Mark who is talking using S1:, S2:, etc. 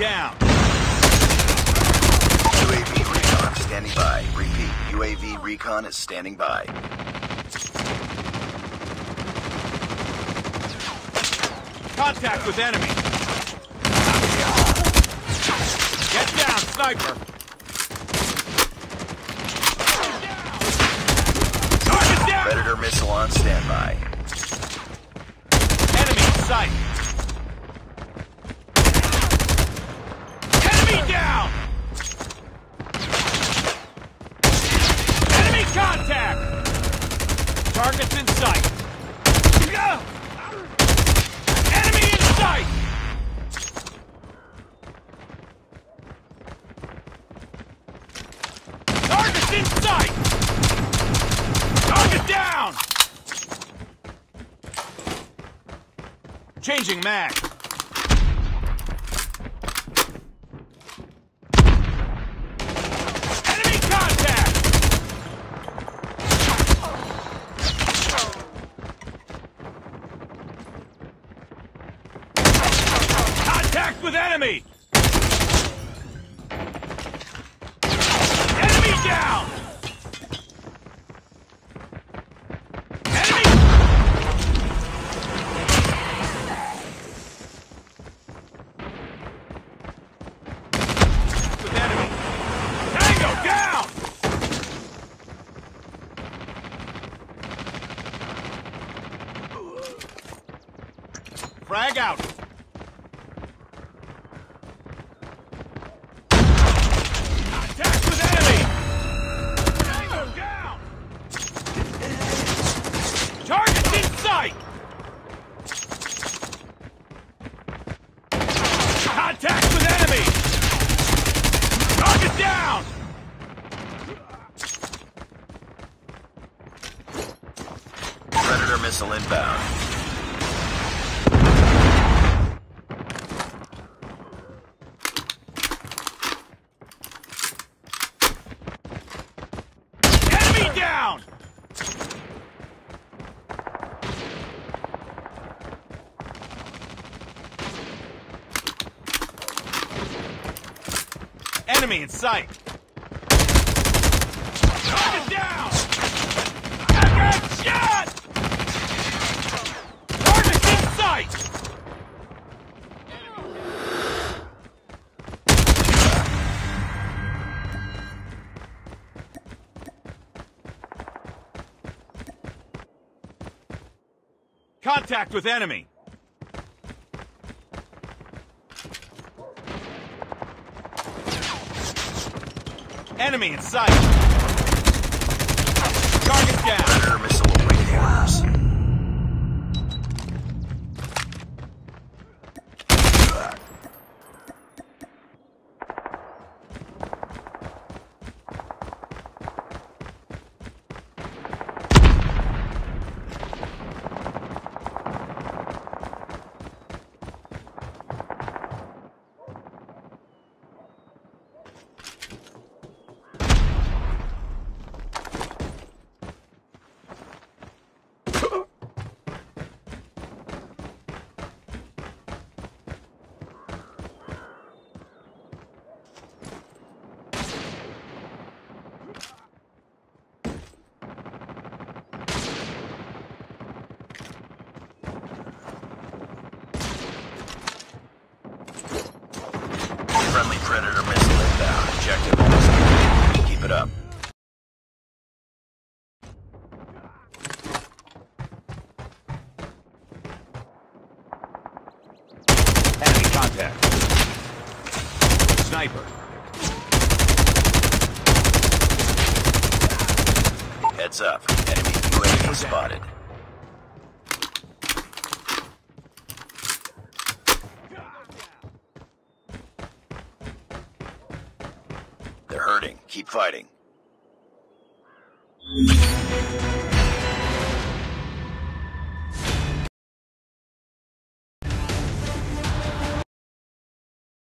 S1: Down!
S2: UAV recon standing by. Repeat, UAV recon is standing by.
S1: Contact with enemy! Get down, sniper! Target down!
S2: Predator missile on standby.
S1: Enemy in sight! Enemy down! Enemy contact! Targets in sight! Enemy in sight! Targets in sight! Target down! Changing mag. Enemy contact! Contact with enemy! Enemy down! Enemy! with enemy. Tango down! Frag out. Contact with enemy! Tango down! Target's in sight! Contact with enemy! Target down!
S2: Predator missile inbound.
S1: Enemy down! Enemy in sight! Target down! Contact with enemy! Enemy in sight! Target down!
S2: Predator missile awaiting orders. Predator missile inbound. Objective almost complete. Keep it up.
S1: Enemy contact. Sniper.
S2: Heads up. Enemy UAV spotted. hurting. Keep fighting.